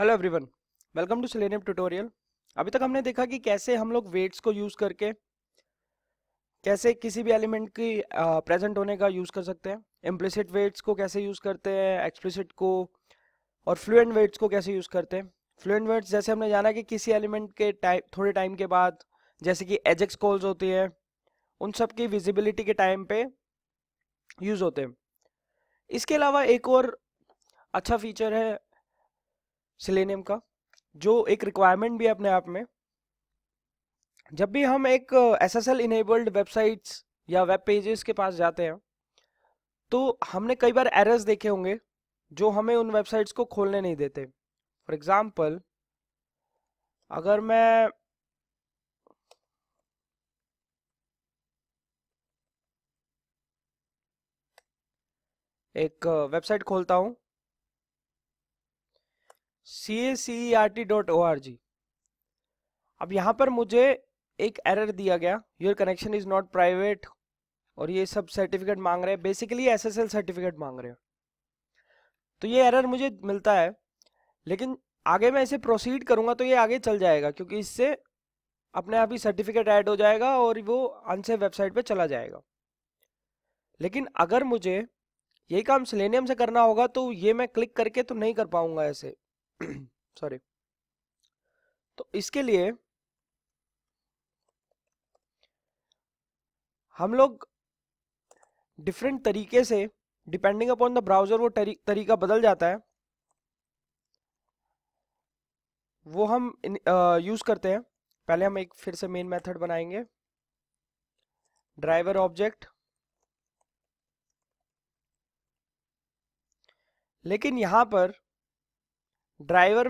Hello everyone welcome to Selenium tutorial अभी तक हमने देखा कि कैसे हम लोग वेट्स को यूज़ करके, कैसे किसी भी एलिमेंट की प्रेजेंट होने का यूज़ कर सकते हैं इम्प्लिसिट वेट्स को कैसे यूज़ करते हैं एक्सप्लिसिट को, और फ्लुएंट वेट्स को कैसे यूज़ करते हैं। फ्लुएंट वेट्स जैसे हमने जाना कि किसी एलिमेंट के टाइम थोड़े टाइम के बाद, जैसे कि एजेक्स कॉल्स होती है, उन सब की विजिबिलिटी के टाइम पे यूज़ होते हैं। इसके अलावा एक और अच्छा फीचर है सिलेनियम का, जो एक रिक्वायरमेंट भी है अपने आप में। जब भी हम एक S S L enabled websites या वेब पेजेस के पास जाते हैं तो हमने कई बार एरर्स देखे होंगे, जो हमें उन वेबसाइट्स को खोलने नहीं देते। फॉर एग्ज़ाम्पल अगर मैं एक वेबसाइट खोलता हूँ C A C R T dot O R G अब यहाँ पर मुझे एक एरर दिया गया। Your connection is not private और ये सब सर्टिफिकेट मांग रहे हैं। Basically S S L certificate मांग रहे हैं। तो ये एरर मुझे मिलता है, लेकिन आगे मैं इसे प्रोसीड करूँगा तो ये आगे चल जाएगा, क्योंकि इससे अपने आप ही सर्टिफिकेट ऐड हो जाएगा और वो अनसे वेबसाइट पे चला जाएगा। लेकिन अगर मुझे यही काम सिलेनियम से करना होगा तो ये मैं क्लिक करके तो नहीं कर पाऊँगा ऐसे। सॉरी तो इसके लिए हम लोग डिफरेंट तरीके से डिपेंडिंग अपॉन द ब्राउज़र वो तरी, तरीका बदल जाता है। वो हम यूज़ करते हैं। पहले हम एक फिर से मेन मेथड बनाएँगे। ड्राइवर ऑब्जेक्ट लेकिन यहाँ पर ड्राइवर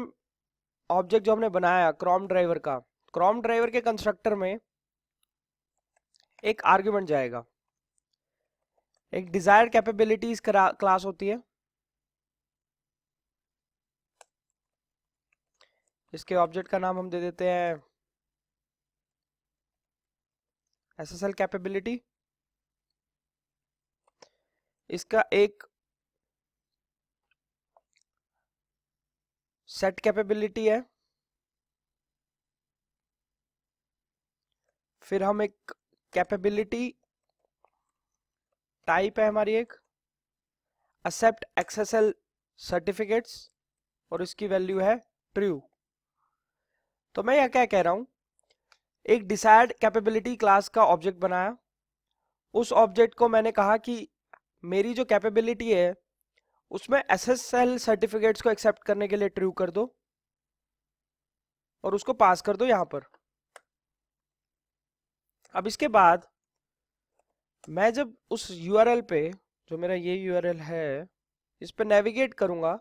ऑब्जेक्ट जो हमने बनाया, क्रोम ड्राइवर का, क्रोम ड्राइवर के कंस्ट्रक्टर में एक आर्ग्यूमेंट जाएगा। एक डिज़ायर कैपेबिलिटीज क्लास होती है। इसके ऑब्जेक्ट का नाम हम दे देते हैं एसएसएल कैपेबिलिटी। इसका एक सेट कैपेबिलिटी है। फिर हम एक कैपेबिलिटी टाइप है हमारी एक, एक्सेप्ट एक्सेसएल सर्टिफिकेट्स और इसकी वैल्यू है ट्रू। तो मैं यह क्या कह रहा हूँ, एक डिसाइड कैपेबिलिटी क्लास का ऑब्जेक्ट बनाया। उस ऑब्जेक्ट को मैंने कहा कि मेरी जो कैपेबिलिटी है उसमें एसएसएल सर्टिफिकेट्स को एक्सेप्ट करने के लिए ट्रू कर दो। और उसको पास कर दो यहाँ पर। अब इसके बाद मैं जब उस यूआरएल पे, जो मेरा ये यूआरएल है, इस पे नेविगेट करूँगा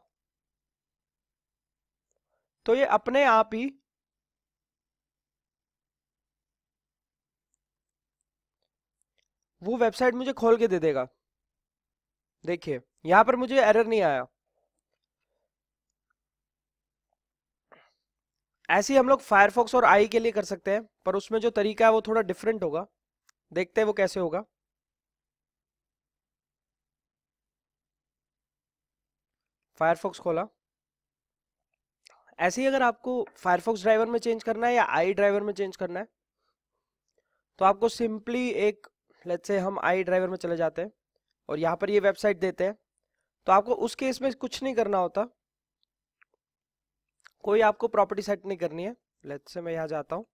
तो ये अपने आप ही वो वेबसाइट मुझे खोल के दे देगा। देखिए, यहाँ पर मुझे एरर नहीं आया। ऐसे हम लोग फायरफॉक्स और आई के लिए कर सकते हैं, पर उसमें जो तरीका है वो थोड़ा डिफरेंट होगा। देखते हैं वो कैसे होगा। फायरफॉक्स खोला। ऐसे ही अगर आपको फायरफॉक्स ड्राइवर में चेंज करना है या आई ड्राइवर में चेंज करना है तो आपको सिंपली एक लेट्स से हम आई ड्राइवर में चले जाते हैं। और यहाँ पर ये वेबसाइट देते हैं। तो आपको उस केस में कुछ नहीं करना होता। कोई आपको प्रॉपर्टी सेट नहीं करनी है। लेट्स से मैं यहाँ जाता हूँ।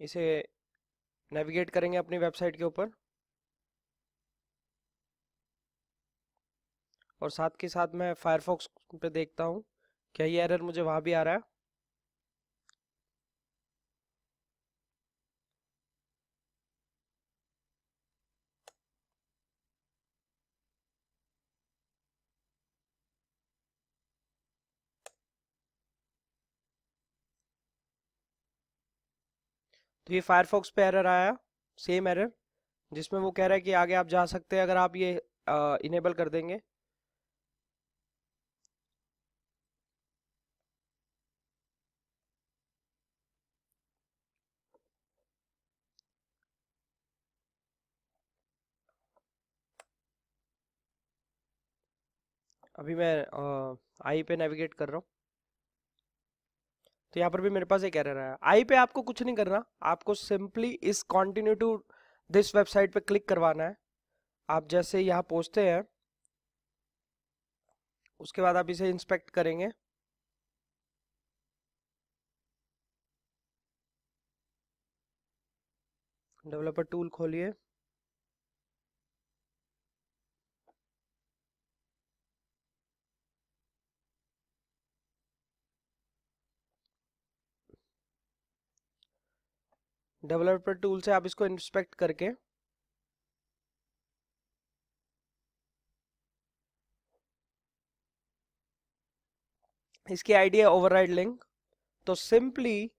इसे नेविगेट करेंगे अपनी वेबसाइट के ऊपर। और साथ के साथ मैं फायरफॉक्स पे देखता हूँ। क्या ये एरर मुझे वहाँ भी आ रहा है? तो ये फायरफॉक्स पे एरर आया सेम एरर जिसमें वो कह रहा है कि आगे आप जा सकते हैं, अगर आप ये इनेबल कर देंगे। अभी मैं आई पे नेविगेट कर रहा हूँ। तो यहाँ पर भी मेरे पास एक एरर है आई पे आपको कुछ नहीं करना। आपको सिंपली इस कॉन्टिन्यू टू दिस वेबसाइट पे क्लिक करवाना है। आप जैसे यहाँ पहुँचते हैं, उसके बाद आप इसे इंस्पेक्ट करेंगे। डेवलपर टूल खोलिए। डेवलपर टूल से आप इसको इंस्पेक्ट करके इसकी आईडी है ओवरराइड लिंक। तो सिंपली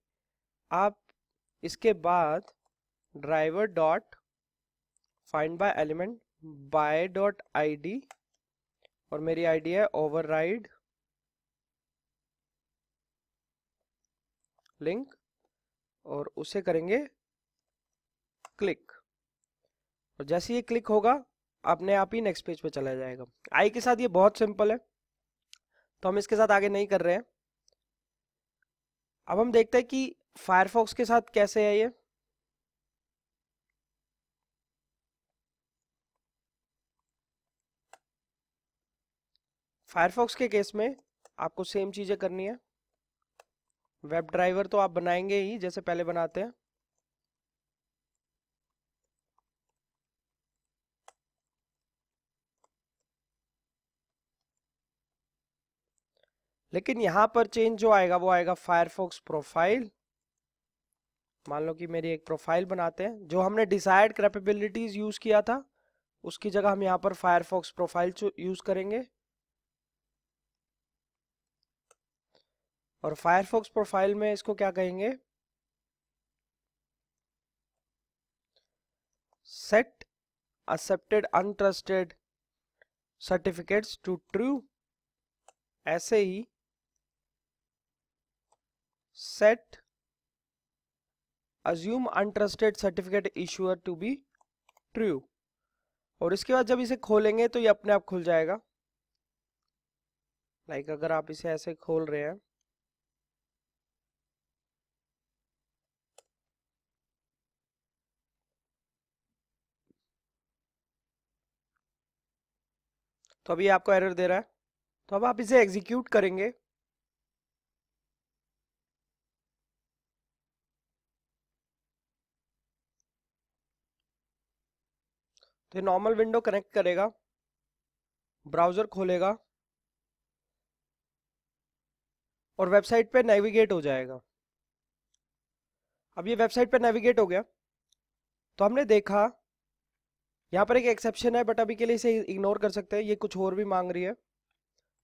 आप इसके बाद driver dot find by element by dot ID और मेरी आईडी है ओवरराइड लिंक। और उसे करेंगे क्लिक। और जैसे ये क्लिक होगा, अपने आप ही नेक्स्ट पेज पे चला जाएगा। आई के साथ ये बहुत सिंपल है। तो हम इसके साथ आगे नहीं कर रहे हैं। अब हम देखते हैं कि फायरफॉक्स के साथ कैसे है ये। फायरफॉक्स के केस में आपको सेम चीज़ें करनी है। वेब ड्राइवर तो आप बनाएँगे ही, जैसे पहले बनाते हैं। लेकिन यहाँ पर चेंज जो आएगा, वो आएगा फायरफॉक्स प्रोफ़ाइल मान लो कि मेरी एक प्रोफ़ाइल बनाते हैं, जो हमने डिसाइड कैपेबिलिटीज यूज़ किया था, उसकी जगह हम यहाँ पर फायरफॉक्स प्रोफ़ाइल यूज़ करेंगे। और फायरफॉक्स प्रोफ़ाइल में इसको क्या कहेंगे? Set accepted untrusted certificates to true ऐसे ही set assume untrusted certificate issuer to be true और इसके बाद जब इसे खोलेंगे तो ये अपने आप खुल जाएगा। लाइक like अगर आप इसे ऐसे खोल रहे हैं तो अभी आपको एरर दे रहा है। तो अब आप इसे एग्जीक्यूट करेंगे। तो नॉर्मल विंडो कनेक्ट करेगा। ब्राउज़र खोलेगा। और वेबसाइट पे नेविगेट हो जाएगा। अब ये वेबसाइट पे नेविगेट हो गया। तो हमने देखा यहाँ पर एक एक्सेप्शन है बट अभी के लिए इसे इग्नोर कर सकते हैं, ये कुछ और भी मांग रही है।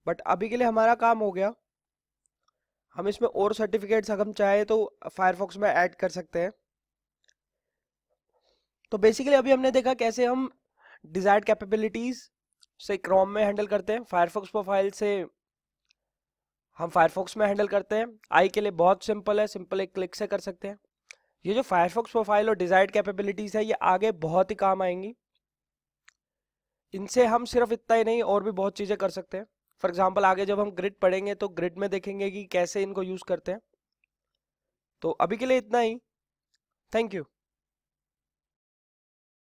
बट अभी के लिए हमारा काम हो गया। हम इसमें और सर्टिफिकेट्स अगर हम चाहे तो फायरफॉक्स में ऐड कर सकते हैं। तो बेसिकली अभी हमने देखा कैसे हम डिजायर्ड कैपेबिलिटीज से क्रोम में हैंडल करते हैं। फायरफॉक्स प्रोफ़ाइल से हम फायरफॉक्स में हैंडल करते हैं। आई के लिए बहुत सिंपल है सिंपल एक क्लिक से कर सकते हैं। ये जो फायरफॉक्स प्रोफ़ाइल और डिजायर्ड कैपेबिलिटीज है, ये आगे बहुत ही काम आएँगी। इनसे हम सिर्फ़ इतना ही नहीं, और भी बहुत चीज़ें कर सकते हैं। फॉर एग्ज़ाम्पल आगे जब हम ग्रिड पढ़ेंगे तो ग्रिड में देखेंगे कि कैसे इनको यूज़ करते हैं। तो अभी के लिए इतना ही। Thank you